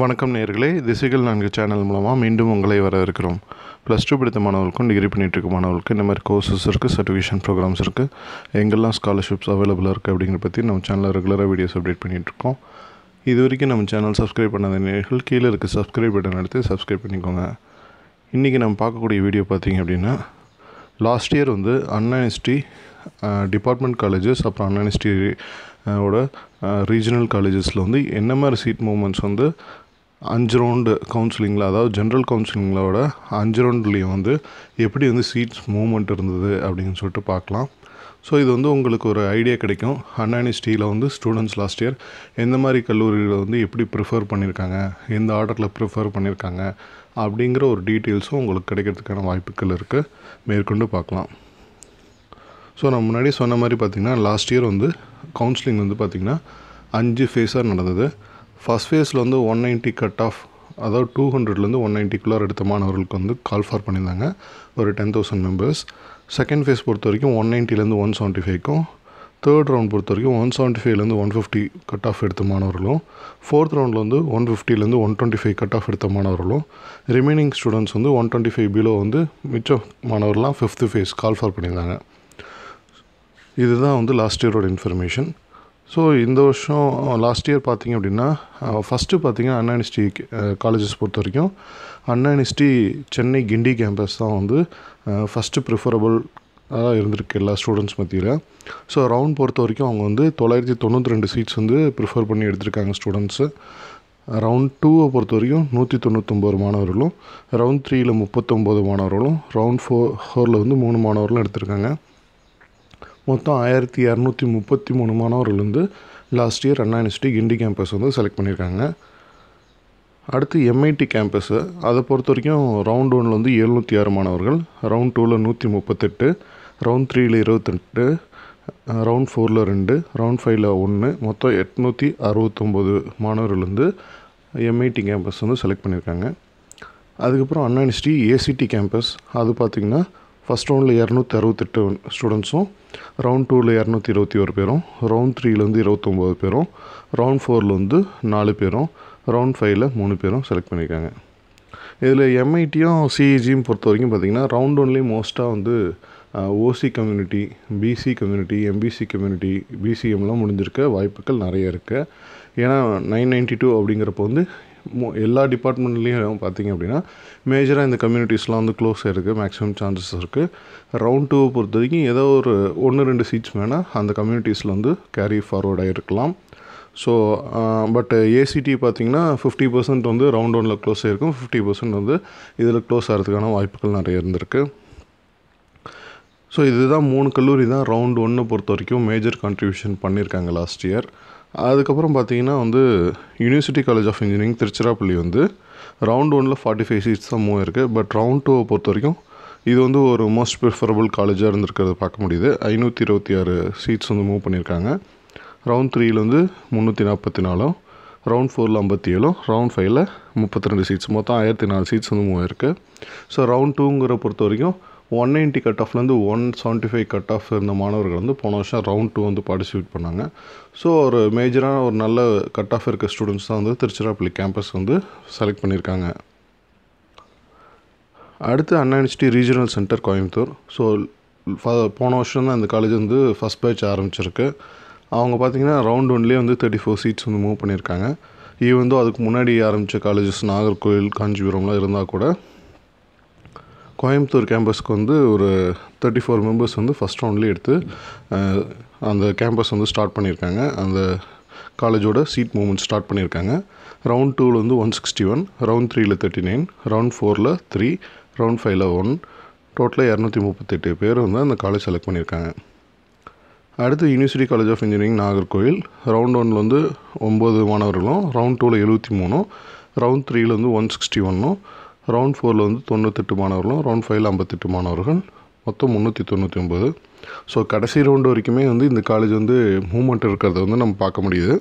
வணக்கம் நேர்களே. திசைகள் நான்கு சேனல் மூலமாக மீண்டும் உங்களை வரவேற்கிறோம். ப்ளஸ் டூ படித்த மாணவர்களுக்கும் டிகிரி பண்ணிகிட்டு இருக்க மாணவர்களுக்கு இந்த மாதிரி கோர்சஸ் இருக்குது சர்டிஃபிகேஷன் ப்ரோக்ராம்ஸ் இருக்குது எங்கெல்லாம் ஸ்காலர்ஷிப்ஸ் அவைலபிளாக இருக்குது அப்படிங்கிற பற்றி நம்ம சேனலில் ரெகுலராக வீடியோஸ் அப்டேட் பண்ணிகிட்ருக்கோம் இது வரைக்கும் நம்ம சேனல் சப்ஸ்கிரைப் பண்ணாத நேர்கள் கீழே இருக்க சப்ஸ்கிரைப் பட்டன் எடுத்து சப்ஸ்கிரைப் பண்ணிக்கோங்க. இன்றைக்கி நம்ம பார்க்கக்கூடிய வீடியோ பார்த்தீங்க அப்படின்னா லாஸ்ட் இயர் வந்து அண்ணா யூனிவர்சிட்டி டிபார்ட்மெண்ட் காலேஜஸ் அப்புறம் அண்ணா யூனிவர்சிட்டி ஓட ரீஜனல் காலேஜஸில் வந்து என்ன மாதிரி சீட் மூமெண்ட்ஸ் வந்து அஞ்சு ரவுண்டு கவுன்சிலிங்கில் அதாவது ஜென்ரல் கவுன்சிலிங்களோட அஞ்சு ரவுண்ட்லேயும் வந்து எப்படி வந்து சீட்ஸ் மூவ்மெண்ட் இருந்தது அப்படின்னு சொல்லிட்டு பார்க்கலாம். ஸோ இது வந்து உங்களுக்கு ஒரு ஐடியா கிடைக்கும். அண்ணா யூனிவர்சிட்டியில் வந்து ஸ்டூடெண்ட்ஸ் லாஸ்ட் இயர் எந்த மாதிரி கல்லூரிகளை வந்து எப்படி ப்ரிஃபர் பண்ணியிருக்காங்க எந்த ஆர்டரில் ப்ரிஃபர் பண்ணியிருக்காங்க அப்படிங்கிற ஒரு டீட்டெயில்ஸும் உங்களுக்கு கிடைக்கிறதுக்கான வாய்ப்புகள் இருக்குது மேற்கொண்டு பார்க்கலாம். ஸோ நான் முன்னாடி சொன்ன மாதிரி பார்த்திங்கன்னா லாஸ்ட் இயர் வந்து கவுன்சிலிங் வந்து பார்த்திங்கன்னா அஞ்சு ஃபேஸாக நடந்தது. ஃபஸ்ட் ஃபேஸில் வந்து ஒன் நைன்ட்டி கட் ஆஃப் அதாவது டூ ஹண்ட்ரட்லேருந்து ஒன் நைன்ட்டிக்குள்ளார் எடுத்த மாணவர்களுக்கு வந்து கால் ஃபார் பண்ணியிருந்தாங்க. ஒரு ten thousand members second phase பொறுத்த வரைக்கும் ஒன் நைன்ட்டிலேருந்து ஒன் செவன்ட்டி ஃபைவ்க்கும் தேர்ட் ரவுண்ட் பொறுத்த வரைக்கும் ஒன் செவன்ட்டி ஃபைவ்லேருந்து ஒன் ஃபிஃப்டி கட் ஆஃப் எடுத்த மாணவர்களும் ஃபோர்த் ரவுண்டில் வந்து one ஃபிஃப்டிலேருந்து one twenty five cut off எடுத்த மாணவர்களும் ரிமைனிங் ஸ்டூடெண்ட்ஸ் வந்து ஒன் டுவெண்ட்டி ஃபைவ் பிலோ வந்து மிச்ச மாணவர்லாம் ஃபிஃப்த்து ஃபேஸ் கால் ஃபார் பண்ணியிருந்தாங்க. இதுதான் வந்து லாஸ்ட் இயரோட இன்ஃபர்மேஷன் ஸோ இந்த வருஷம் லாஸ்ட் இயர் பார்த்திங்க அப்படின்னா ஃபஸ்ட்டு பார்த்திங்கன்னா அண்ணா யூனிவர்சிட்டி காலேஜஸ் பொறுத்த வரைக்கும் அண்ணா யூனிவர்சிட்டி சென்னை கிண்டி கேம்பஸ் தான் வந்து ஃபஸ்ட்டு ப்ரிஃபரபுள் அதான் இருந்திருக்கு எல்லா ஸ்டூடெண்ட்ஸ் மத்தியில். ஸோ ரவுண்ட் பொறுத்த வரைக்கும் அவங்க வந்து தொள்ளாயிரத்தி தொண்ணூற்றி ரெண்டு சீட்ஸ் வந்து ப்ரிஃபர் பண்ணி எடுத்திருக்காங்க ஸ்டூடெண்ட்ஸு ரவுண்ட் டூவை பொறுத்த வரைக்கும் நூற்றி தொண்ணூற்றொம்பது மாணவர்களும் ரவுண்ட் த்ரீயில் முப்பத்தொம்போது மாணவர்களும் ரவுண்ட் ஃபோர் ஃபோரில் வந்து மூணு மாணவர்களும் எடுத்திருக்காங்க. மொத்தம் ஆயிரத்தி இரநூத்தி முப்பத்தி மூணு மாணவர்கள் வந்து last year Anna university Guindy campus வந்து செலக்ட் பண்ணியிருக்காங்க. அடுத்து எம்ஐடி கேம்பஸ்ஸு அதை பொறுத்த வரைக்கும் ரவுண்ட் ஒனில் வந்து எழுநூற்றி ஆறு மாணவர்கள் ரவுண்ட் டூவில் நூற்றி முப்பத்தெட்டு ரவுண்ட் த்ரீயில் இருபத்தெட்டு ரவுண்ட் ஃபோரில் ரெண்டு ரவுண்ட் ஃபைவ்ல ஒன்று மொத்தம் எட்நூற்றி அறுபத்தொம்போது மாணவர்கள் வந்து எம்ஐடி கேம்பஸ் வந்து செலக்ட் பண்ணியிருக்காங்க. அதுக்கப்புறம் அண்ணா யூனிவர்சிட்டி ஏசிடி கேம்பஸ் அது பார்த்திங்கன்னா ஃபஸ்ட் ரவுண்டில் இரநூத்தி அறுபத்தெட்டு ஸ்டூடெண்ட்ஸும் ரவுண்ட் டூவில் இரநூத்தி இருபத்தி ஒரு பேரும் ரவுண்ட் த்ரீலேருந்து இருபத்தொம்போது பேரும் ரவுண்ட் ஃபோரில் வந்து நாலு பேரும் ரவுண்ட் ஃபைவ்ல மூணு பேரும் செலக்ட் பண்ணியிருக்காங்க இதில் எம்ஐடியும் சிஇஜியும் பொறுத்த வரைக்கும் பார்த்திங்கன்னா ரவுண்ட் ஒன்லேயும் மோஸ்ட்டாக வந்து OC community BC community MBC community பிசிஎம்லாம் முடிஞ்சிருக்க வாய்ப்புகள் நிறைய இருக்குது ஏன்னா நைன் நைன்ட்டி டூ அப்படிங்கிறப்போ வந்து எல்லா டிபார்ட்மெண்ட்லேயும் பார்த்திங்க அப்படின்னா மேஜராக இந்த கம்யூனிட்டிஸ்லாம் வந்து க்ளோஸ் ஆகிருக்கு மேக்ஸிமம் சான்சஸ் இருக்குது ரவுண்ட் டூவை பொறுத்த வரைக்கும் ஏதோ ஒரு ஒன்று ரெண்டு சீட்ஸ் வேணால் அந்த கம்யூனிட்டிஸில் வந்து கேரி ஃபார்வர்ட் ஆகிருக்கலாம் ஸோ பட் ஏசிடி பார்த்திங்கன்னா ஃபிஃப்டி பர்சன்ட் வந்து ரவுண்ட் ஒனில் க்ளோஸ் ஆகிருக்கும் ஃபிஃப்டி பர்சன்ட் வந்து இதில் க்ளோஸ் ஆகிறதுக்கான வாய்ப்புகள் நிறைய இருந்திருக்கு. ஸோ இதுதான் மூணு கல்லூரி தான் ரவுண்ட் ஒன்று பொறுத்த வரைக்கும் மேஜர் கான்ட்ரிபியூஷன் பண்ணியிருக்காங்க லாஸ்ட் இயர் அதுக்கப்புறம் பார்த்தீங்கன்னா வந்து university college of engineering Tiruchirappalli வந்து ரவுண்ட் ஒனில் ஃபார்ட்டி ஃபைவ் சீட்ஸ் தான் மூவ் இருக்குது பட் ரவுண்ட் டூவை பொறுத்த வரைக்கும் இது வந்து ஒரு மோஸ்ட் ப்ரிஃபரபிள் காலேஜாக இருந்திருக்கிறத பார்க்க முடியுது. ஐநூற்றி இருபத்தி ஆறு சீட்ஸ் வந்து மூவ் பண்ணியிருக்காங்க. ரவுண்ட் த்ரீயில் வந்து முந்நூற்றி நாற்பத்தி நாலும் ரவுண்ட் ஃபோரில் ஐம்பத்தி ஏழும் ரவுண்ட் ஃபைவ்ல முப்பத்தி ரெண்டு சீட்ஸ் மொத்தம் ஆயிரத்தி நாலு சீட்ஸ் வந்து மூவ் இருக்குது ஸோ ரவுண்ட் டூங்கிற பொறுத்த வரைக்கும் one ninety cut ஆஃப்லேருந்து one seventy five cut off இருந்த மாணவர்கள் வந்து போன வருஷம் ரவுண்ட் டூ வந்து பார்ட்டிசிபேட் பண்ணாங்க. ஸோ ஒரு மேஜரான ஒரு நல்ல கட் ஆஃப் இருக்க ஸ்டூடெண்ட்ஸ் தான் வந்து திருச்சிராப்பள்ளி கேம்பஸ் வந்து செலக்ட் பண்ணியிருக்காங்க. அடுத்து Anna university regional centre Coimbatore so போன வருஷம் தான் இந்த காலேஜ் வந்து ஃபஸ்ட் பேட்ச் ஆரம்பிச்சிருக்கு. அவங்க பார்த்திங்கன்னா ரவுண்ட் ஒன்லேயே வந்து தேர்ட்டி ஃபோர் சீட்ஸ் வந்து மூவ் பண்ணியிருக்காங்க. ஈவன் வந்து அதுக்கு முன்னாடி ஆரம்பித்த காலேஜஸ் நாகர்கோவில் காஞ்சிபுரம்லாம் இருந்தால் கூட கோயம்புத்தூர் கேம்பஸ்க்கு வந்து ஒரு தேர்ட்டி ஃபோர் மெம்பர்ஸ் வந்து ஃபஸ்ட் ரவுண்ட்லேயே எடுத்து அந்த கேம்பஸ் வந்து ஸ்டார்ட் பண்ணியிருக்காங்க. அந்த காலேஜோட சீட் மூவ்மெண்ட் ஸ்டார்ட் பண்ணியிருக்காங்க. ரவுண்ட் டூவில் வந்து ஒன் சிக்ஸ்டி ஒன் ரவுண்ட் த்ரீயில் தேர்ட்டி நைன் ரவுண்ட் ஃபோரில் த்ரீ ரவுண்ட் ஃபைவ்ல ஒன் டோட்டலாக இரநூத்தி முப்பத்தெட்டு பேர் வந்து அந்த காலேஜ் செலக்ட் பண்ணியிருக்காங்க. அடுத்து university college of engineering Nagercoil round ஒனில் வந்து ஒம்பது மாணவர்களும் ரவுண்ட் டூவில் எழுபத்தி மூணும் ரவுண்ட் த்ரீயில் வந்து ஒன் சிக்ஸ்டி ஒன்னும் ரவுண்ட் ஃபோரில் வந்து தொண்ணூத்தெட்டு மாணவர்களும் ரவுண்ட் ஃபைவ்ல ஐம்பத்தெட்டு மாணவர்கள். மொத்தம் முந்நூற்றி தொண்ணூற்றி ஒம்பது ஸோ கடைசி ரவுண்டு வரைக்குமே வந்து இந்த காலேஜ் வந்து மூமெண்ட் இருக்கிறத வந்து நம்ம பார்க்க முடியுது.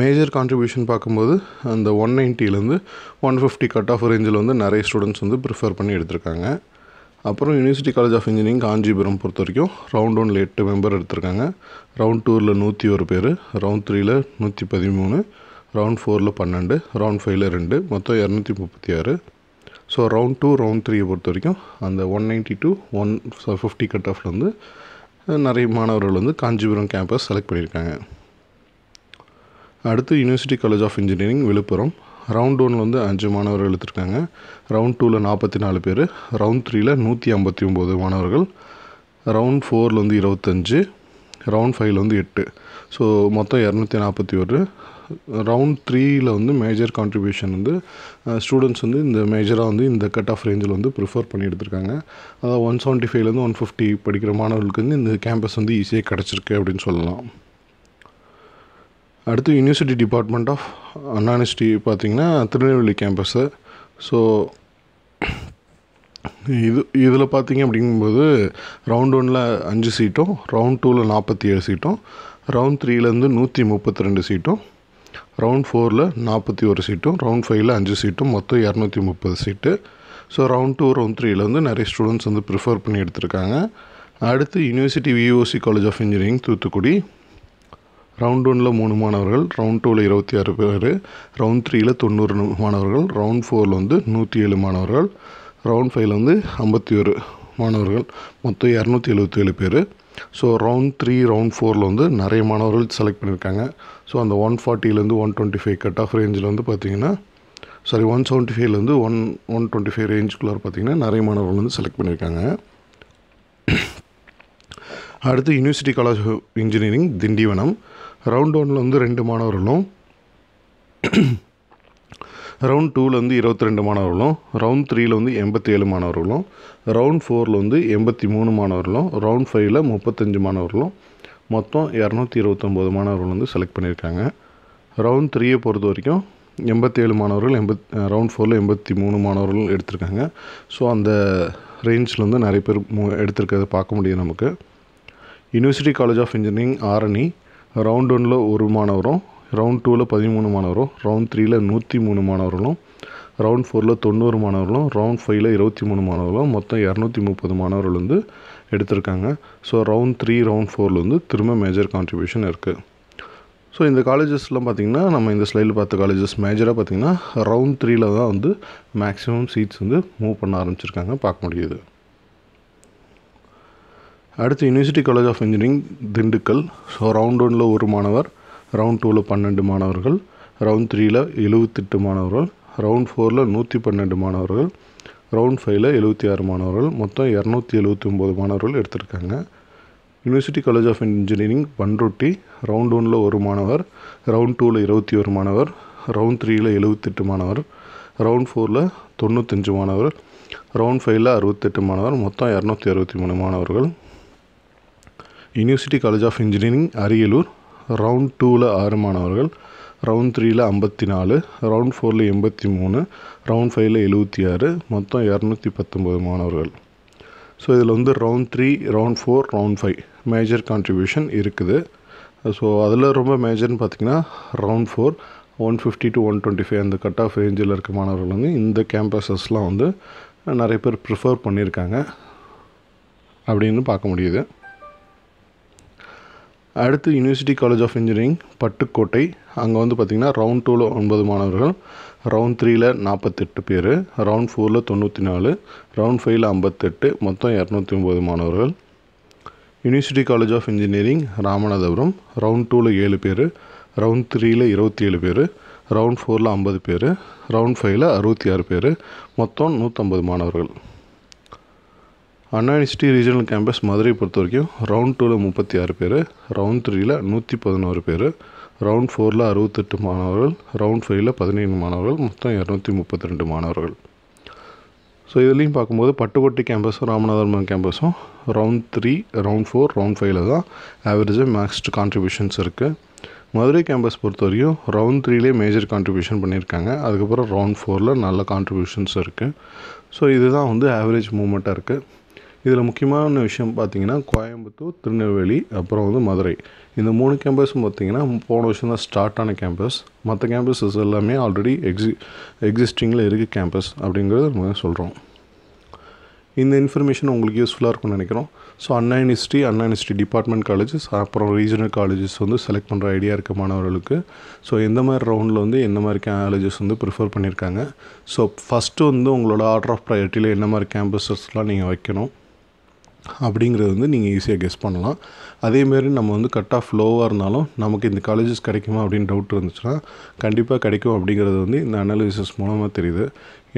மேஜர் கான்ட்ரிபியூஷன் பார்க்கும்போது அந்த ஒன் நைன்ட்டிலேருந்து ஒன் ஃபிஃப்டி கட் ஆஃப் ரேஞ்சில் வந்து நிறைய ஸ்டூடெண்ட்ஸ் வந்து ப்ரிஃபர் பண்ணி எடுத்திருக்காங்க. அப்புறம் university college of engineering Kanchipuram பொறுத்த வரைக்கும் ரவுண்ட் ஒனில் எட்டு மெம்பர் எடுத்திருக்காங்க. ரவுண்ட் டூவில் நூற்றி ஒரு பேர் ரவுண்ட் த்ரீயில் நூற்றி பதிமூணு. ரவுண்ட் ஃபோரில் பன்னெண்டு ரவுண்ட் ஃபைவ்ல ரெண்டு மொத்தம் இரநூத்தி முப்பத்தி ஆறு. ஸோ ரவுண்ட் டூ ரவுண்ட் த்ரீயை பொறுத்த வரைக்கும் அந்த one ninety to one fifty cut ஆஃபில் வந்து நிறைய மாணவர்கள் வந்து காஞ்சிபுரம் கேம்பஸ் செலக்ட் பண்ணியிருக்காங்க. அடுத்து university college of engineering Villupuram. Round ஒனில் வந்து அஞ்சு மாணவர்கள் எடுத்திருக்காங்க. ரவுண்ட் டூவில் நாற்பத்தி நாலு பேர். ரவுண்ட் த்ரீயில் நூற்றி ஐம்பத்தி ஒம்பது மாணவர்கள். ரவுண்ட் ஃபோரில் வந்து இருபத்தஞ்சு. ரவுண்ட் ஃபைவ்ல வந்து எட்டு. ஸோ மொத்தம் இரநூத்தி நாற்பத்தி ஒரு. ரவுண்ட் த்ரீயில் வந்து மேஜர் கான்ட்ரிபியூஷன் வந்து ஸ்டூடெண்ட்ஸ் வந்து இந்த மேஜராக வந்து இந்த கட் ஆஃப் ரேஞ்சில் வந்து ப்ரிஃபர் பண்ணி எடுத்திருக்காங்க. அதாவது ஒன் செவன்ட்டி ஃபைவ்லேருந்து ஒன் ஃபிஃப்டி படிக்கிற மாணவர்களுக்கு வந்து இந்த கேம்பஸ் வந்து ஈஸியாக கிடச்சிருக்கு அப்படின்னு சொல்லலாம். அடுத்து யூனிவர்சிட்டி டிபார்ட்மெண்ட் ஆஃப் அன்னானிஸ்டி பார்த்திங்கன்னா திருநெல்வேலி கேம்பஸ்ஸு ஸோ இது இதில் பார்த்தீங்க அப்படிங்கும்போது ரவுண்ட் ஒனில் அஞ்சு சீட்டும் ரவுண்ட் டூவில் நாற்பத்தி ஏழு சீட்டும் ரவுண்ட் த்ரீலேருந்து நூற்றி முப்பத்தி ரெண்டு சீட்டும் ரவுண்ட் ஃபோரில் நாற்பத்தி ஒரு சீட்டும் ரவுண்ட் ஃபைவ்ல அஞ்சு சீட்டும் மொத்தம் இரநூத்தி முப்பது seat so round two round த்ரீல வந்து நிறைய ஸ்டூடெண்ட்ஸ் வந்து ப்ரிஃபர் பண்ணி எடுத்திருக்காங்க. அடுத்து university VOC college of engineering Thoothukudi. Round ஒனில் மூணு மாணவர்கள் ரவுண்ட் டூவில் இருபத்தி ஆறு பேர் ரவுண்ட் த்ரீயில் தொண்ணூறு மாணவர்கள் ரவுண்ட் ஃபோரில் வந்து நூற்றி ஏழு மாணவர்கள் ரவுண்ட் ஃபைவ்ல வந்து ஐம்பத்தி ஒரு மாணவர்கள் மொத்தம் இரநூத்தி எழுபத்தி ஏழு பேர். ஸோ ரவுண்ட் த்ரீ ரவுண்ட் ஃபோரில் வந்து நிறைய மாணவர்கள் செலக்ட் பண்ணியிருக்காங்க. ஸோ அந்த one ஃபார்ட்டிலேருந்து one twenty five cut off ரேஞ்சில் வந்து பார்த்திங்கன்னா சாரி ஒன் செவன்ட்டி ஃபைவ்லேருந்து ஒன் ஒன் டுவெண்ட்டி ஃபைவ் ரேஞ்சுக்குள்ளே பார்த்திங்கன்னா நிறைய மாணவர்கள் வந்து செலக்ட் பண்ணியிருக்காங்க. அடுத்து university college of engineering Tindivanam. Round ஒனில் வந்து ரெண்டு மாணவர்களும் ரவுண்ட் டூவில் வந்து இருபத்தி ரெண்டு மாணவர்களும் ரவுண்ட் த்ரீயில் வந்து எண்பத்தி ஏழு மாணவர்களும் ரவுண்ட் ஃபோரில் வந்து எண்பத்தி மூணு மாணவர்களும் ரவுண்ட் ஃபைவ்ல முப்பத்தஞ்சு மாணவர்களும். மொத்தம் இரநூத்தி இருபத்தொம்போது மாணவர்கள் வந்து செலக்ட் பண்ணியிருக்காங்க. ரவுண்ட் த்ரீயை பொறுத்த வரைக்கும் எண்பத்தேழு மாணவர்கள் எண்பத் ரவுண்ட் ஃபோரில் எண்பத்தி மூணு மாணவர்கள் எடுத்திருக்காங்க. ஸோ அந்த ரேஞ்சில் வந்து நிறைய பேர் எடுத்திருக்கிறத பார்க்க முடியும் நமக்கு. University college of engineering Arani round ஒனில் ஒரு மாணவரும் ரவுண்ட் டூவில் பதிமூணு மாணவரும் ரவுண்ட் த்ரீயில் நூற்றி மூணு மாணவர்களும் ரவுண்ட் ஃபோரில் தொண்ணூறு மாணவர்களும் ரவுண்ட் ஃபைவ்ல இருபத்தி மூணு மாணவர்களும் மொத்தம் இரநூத்தி முப்பது மாணவர்கள் வந்து எடுத்திருக்காங்க. ஸோ ரவுண்ட் த்ரீ ரவுண்ட் ஃபோரில் வந்து திரும்ப மேஜர் கான்ட்ரிபியூஷன் இருக்குது ஸோ இந்த காலேஜஸ்லாம் பார்த்திங்கன்னா நம்ம இந்த ஸ்லைடில் பார்த்த காலேஜஸ் மேஜராக பார்த்திங்கன்னா ரவுண்ட் த்ரீயில் தான் வந்து மேக்ஸிமம் சீட்ஸ் வந்து மூவ் பண்ண ஆரம்பிச்சிருக்காங்க பார்க்க முடியுது. அடுத்து university college of engineering Dindigul. So round ஒனில் ஒரு மாணவர் ரவுண்ட் டூவில் பன்னெண்டு மாணவர்கள் ரவுண்ட் த்ரீயில் எழுபத்தெட்டு மாணவர்கள் ரவுண்ட் ஃபோரில் நூற்றி பன்னெண்டு மாணவர்கள் ரவுண்ட் ஃபைவ்ல எழுபத்தி ஆறு மாணவர்கள் மொத்தம் இரநூத்தி எழுபத்தி ஒம்பது மாணவர்கள் எடுத்திருக்காங்க. University college of engineering Panruti round ஒனில் ஒரு மாணவர் ரவுண்ட் டூவில் இருபத்தி ஒரு மாணவர் ரவுண்ட் த்ரீயில் எழுபத்தெட்டு மாணவர் ரவுண்ட் ஃபோரில் தொண்ணூத்தஞ்சு மாணவர் ரவுண்ட் ஃபைவ்ல அறுபத்தெட்டு மாணவர் மொத்தம் இரநூத்தி அறுபத்தி மூணு மாணவர்கள். University college of engineering Ariyalur round டூவில் ஆறு மாணவர்கள் ரவுண்ட் த்ரீயில் ஐம்பத்தி நாலு ரவுண்ட் ஃபோரில் எண்பத்தி மூணு ரவுண்ட் ஃபைவ்ல எழுபத்தி ஆறு மொத்தம் இரநூத்தி பத்தொம்போது மாணவர்கள். ஸோ இதில் வந்து round three round four round five major contribution இருக்குது. ஸோ அதில் ரொம்ப மேஜர்னு பார்த்திங்கன்னா round four one fifty to one twenty five அந்த கட் ஆஃப் ரேஞ்சில் இருக்க மாணவர்கள் வந்து இந்த கேம்பஸஸ்லாம் வந்து நிறைய பேர் ப்ரிஃபர் பண்ணியிருக்காங்க. அப்படின்னு பார்க்க முடியுது. அடுத்து university college of engineering Pattukkottai. அங்கே வந்து பார்த்திங்கன்னா ரவுண்ட் டூவில் ஒன்பது மாணவர்கள். ரவுண்ட் த்ரீயில் நாற்பத்தெட்டு பேர். ரவுண்ட் ஃபோரில் தொண்ணூற்றி நாலு ரவுண்ட் ஃபைவ்ல ஐம்பத்தெட்டு. மொத்தம் இரநூத்தி ஒம்பது மாணவர்கள். University college of engineering Ramanathapuram. Round டூவில் ஏழு பேர். ரவுண்ட் த்ரீயில் இருபத்தி ஏழு பேர். ரவுண்ட் ஃபோரில் ஐம்பது பேர். ரவுண்ட் ஃபைவ்ல அறுபத்தி ஆறு பேர். மொத்தம் நூற்றம்பது மாணவர்கள். Anna university regional campus Madurai பொறுத்த வரைக்கும் ரவுண்ட் டூவில் முப்பத்தி ஆறு பேர் ரவுண்ட் த்ரீயில் நூற்றி பதினோரு பேர் ரவுண்ட் ஃபோரில் அறுபத்தெட்டு மாணவர்கள் ரவுண்ட் ஃபைவ்ல பதினேழு மாணவர்கள் மொத்தம் இரநூத்தி முப்பத்தி ரெண்டு மாணவர்கள். ஸோ இதுலேயும் பார்க்கும்போது பட்டுக்கோட்டை கேம்பஸும் Ramanathapuram கேம்பஸும் round three round four round ஃபைவ்ல தான் ஆவரேஜாக மேக்ஸ்ட் கான்ட்ரிபியூஷன்ஸ் இருக்குது மதுரை கேம்பஸ் பொறுத்த வரைக்கும் ரவுண்ட் த்ரீலே மேஜர் கான்ட்ரிபியூஷன் பண்ணியிருக்காங்க. அதுக்கப்புறம் ரவுண்ட் ஃபோரில் நல்ல கான்ட்ரிபியூஷன்ஸ் இருக்குது ஸோ இதுதான் வந்து ஆவரேஜ் மூமெண்ட்டாக இருக்குது இதில் முக்கியமான விஷயம் பார்த்தீங்கன்னா கோயம்புத்தூர் திருநெல்வேலி அப்புறம் வந்து மதுரை. இந்த மூணு கேம்பஸும் பார்த்தீங்கன்னா போன வருஷம் தான் ஸ்டார்ட் ஆன கேம்பஸ் மற்ற கேம்பஸஸ் எல்லாமே ஆல்ரெடி எக்ஸி எக்ஸிஸ்டிங்கில் இருக்குது கேம்பஸ் அப்படிங்கிறத நம்ம சொல்கிறோம் இந்த இன்ஃபர்மேஷன் உங்களுக்கு யூஸ்ஃபுல்லாக இருக்கும்னு நினைக்கிறோம். So Anna university Anna university department colleges அப்புறம் ரீஜனல் காலேஜஸ் வந்து செலக்ட் பண்ணுற ஐடியா இருக்க மாணவர்களுக்கு. ஸோ எந்த மாதிரி ரவுண்டில் வந்து எந்த மாதிரி காலேஜஸ் வந்து ப்ரிஃபர் பண்ணியிருக்காங்க? ஸோ ஃபஸ்ட்டு வந்து உங்களோட ஆர்டர் ஆஃப் ப்ரையாரிட்டியில் என்ன மாதிரி கேம்பஸஸ்லாம் நீங்கள் வைக்கணும்? அப்படிங்கிறது வந்து நீங்கள் ஈஸியாக கெஸ் பண்ணலாம். அதேமாரி நம்ம வந்து கட் ஆஃப் லோவாக இருந்தாலும் நமக்கு இந்த காலேஜஸ் கிடைக்குமா அப்படின்னு டவுட் இருந்துச்சுன்னா கண்டிப்பாக கிடைக்கும் அப்படிங்கிறது வந்து இந்த அனாலிசிஸ் மூலமாக தெரியுது.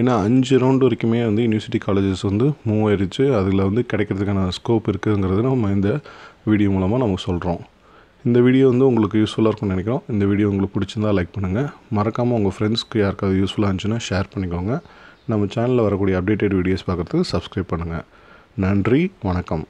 ஏன்னா அஞ்சு ரவுண்டு வரைக்குமே வந்து யூனிவர்சிட்டி காலேஜஸ் வந்து மூவ் ஆயிடுச்சு அதில் வந்து கிடைக்கிறதுக்கான ஸ்கோப் இருக்குதுங்கிறது நம்ம இந்த வீடியோ மூலமாக நம்ம சொல்கிறோம் இந்த வீடியோ வந்து உங்களுக்கு யூஸ்ஃபுல்லாக இருக்கும்னு நினைக்கிறோம். இந்த வீடியோ உங்களுக்கு பிடிச்சிருந்தா லைக் பண்ணுங்கள் மறக்காமல் உங்கள் ஃப்ரெண்ட்ஸ்க்கு யாருக்காவது யூஸ்ஃபுல்லாக இருந்துச்சுன்னா ஷேர் பண்ணிக்கோங்க. நம்ம சேனலில் வரக்கூடிய அப்டேட்டட் வீடியோஸ் பார்க்குறதுக்கு சப்ஸ்கிரைப் பண்ணுங்கள் நன்றி வணக்கம்.